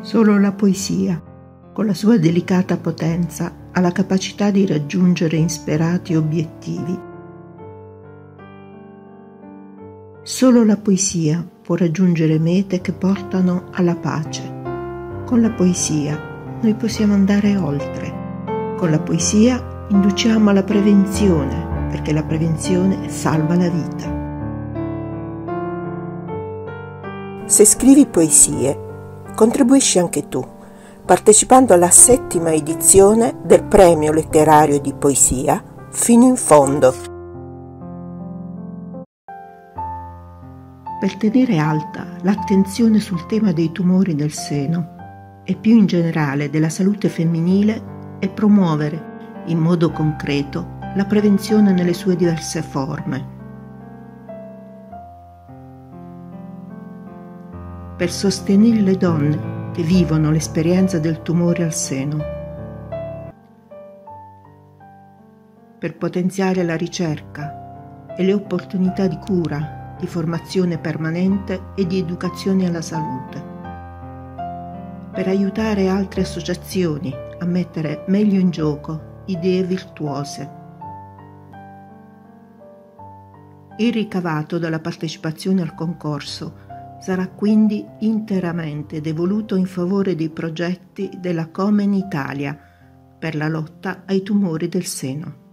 Solo la poesia, con la sua delicata potenza, ha la capacità di raggiungere insperati obiettivi. Solo la poesia può raggiungere mete che portano alla pace. Con la poesia noi possiamo andare oltre. Con la poesia induciamo alla prevenzione, perché la prevenzione salva la vita. Se scrivi poesie, contribuisci anche tu, partecipando alla settima edizione del Premio Letterario di Poesia Fino in fondo. Per tenere alta l'attenzione sul tema dei tumori del seno e più in generale della salute femminile e promuovere in modo concreto la prevenzione nelle sue diverse forme. Per sostenere le donne che vivono l'esperienza del tumore al seno, per potenziare la ricerca e le opportunità di cura, di formazione permanente e di educazione alla salute, per aiutare altre associazioni a mettere meglio in gioco idee virtuose. Il ricavato dalla partecipazione al concorso sarà quindi interamente devoluto in favore dei progetti della Comen Italia per la lotta ai tumori del seno.